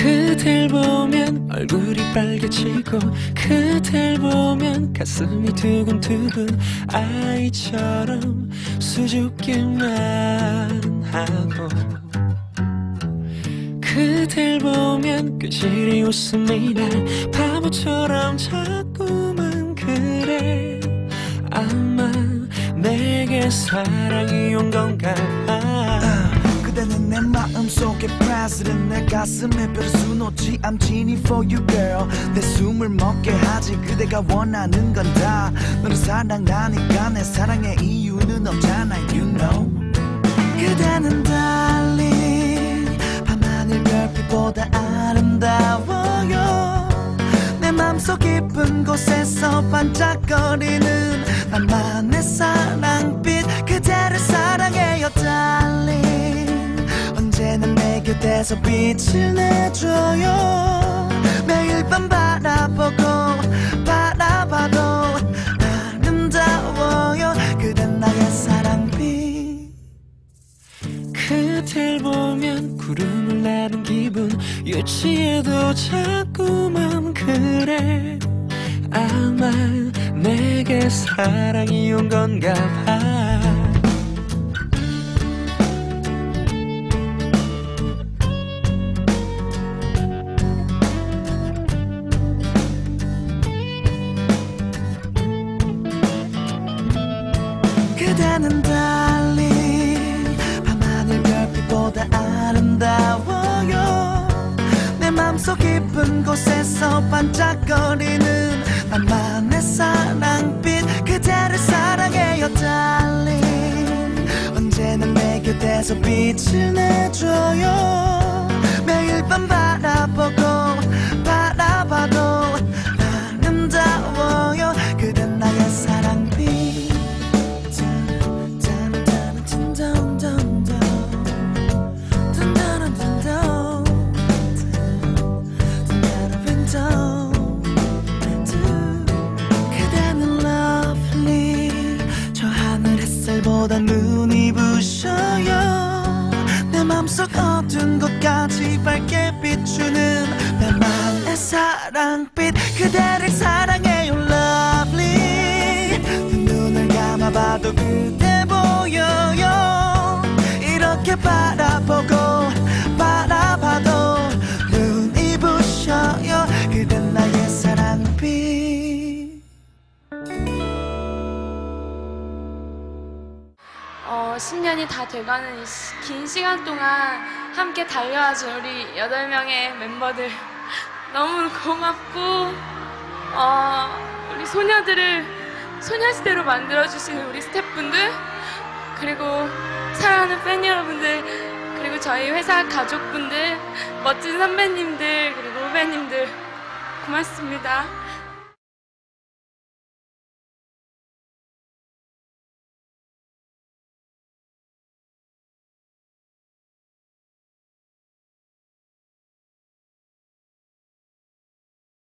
그댈 보면 얼굴이 빨개지고 그댈 보면 가슴이 두근두근 아이처럼 수줍기만 하고 그댈 보면 괜시리 웃음이 나 바보처럼 자꾸만 그래. 아마 내게 사랑이 온 건가 마음속에 president 내 가슴에 별을 수놓지 I'm genie for you girl. 내 숨을 먹게 하지 그대가 원하는 건 다. 너를 사랑하니까 내 사랑의 이유는 없잖아 you know. 그대는 달리 밤하늘 별빛보다 아름다워요. 내 맘속 깊은 곳에서 반짝거리는 나만의 사랑빛. 그대를 사랑해요 내 곁에서 빛을 내줘요. 매일 밤 바라보고 바라봐도 아름다워요. 그댄 나의 사랑빛 그댈 보면 구름을 나는 기분. 유치해도 자꾸만 그래. 아마 내게 사랑이 온 건가 봐 그대는 달리 밤하늘 별빛보다 아름다워요. 내 맘속 깊은 곳에서 반짝거리는 나만의 사랑빛 그대를 사랑해요 darling 언제나 내 곁에서 빛을 내줘요. 매일 밤 바라 햇살보다 눈이 부셔요. 내 맘속 어두운 곳까지 밝게 비추는 나만의 사랑빛. 그대를 사랑해요 lovely. 두 눈을 감아봐도 그 10년이 다 돼가는 이긴 시간 동안 함께 달려와준 우리 8명의 멤버들 너무 고맙고 어, 우리 소녀들을 소녀시대로 만들어주신 우리 스태프분들 그리고 사랑하는 팬 여러분들 그리고 저희 회사 가족분들 멋진 선배님들 그리고 후배님들 고맙습니다.